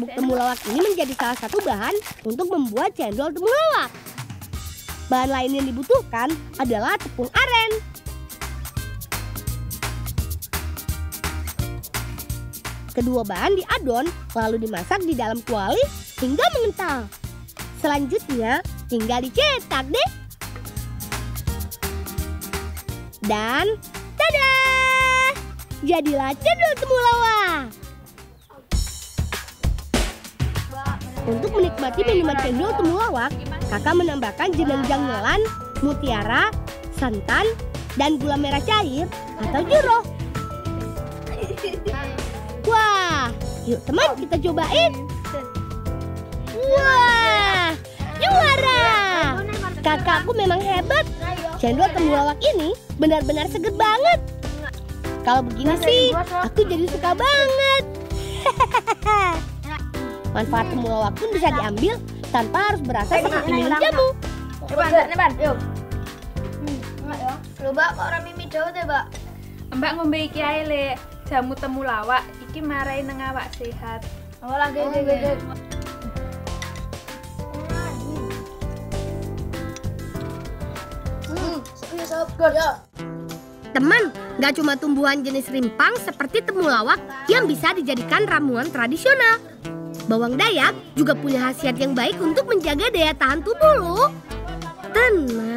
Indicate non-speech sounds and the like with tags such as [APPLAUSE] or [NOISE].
bubuk temulawak ini menjadi salah satu bahan untuk membuat cendol temulawak. Bahan lain yang dibutuhkan adalah tepung aren. Kedua bahan diadon lalu dimasak di dalam kuali hingga mengental. Selanjutnya tinggal dicetak deh. Dan tada! Jadilah cendol temulawak. Untuk menikmati minuman cendol temulawak, kakak menambahkan jenang janggelan, mutiara, santan, dan gula merah cair atau jeruk. Wah, yuk teman kita cobain. Wah, juara! Kakakku memang hebat. Cendol temulawak ini benar-benar seger banget. Kalau begini sih, aku jadi suka banget. [LAUGHS] Manfaat temulawak pun bisa diambil tanpa harus berasa seperti minum jamu. Coba, Neban, yuk. Coba kok rame mie jauh deh, Mbak. Mbak ngombe iki ae le jamu temulawak iki marai nang awak sehat. Oh, lagi gede Hmm, iya sob, ya. Teman, nggak cuma tumbuhan jenis rimpang seperti temulawak yang bisa dijadikan ramuan tradisional. Bawang dayak juga punya khasiat yang baik untuk menjaga daya tahan tubuh loh. Tenang.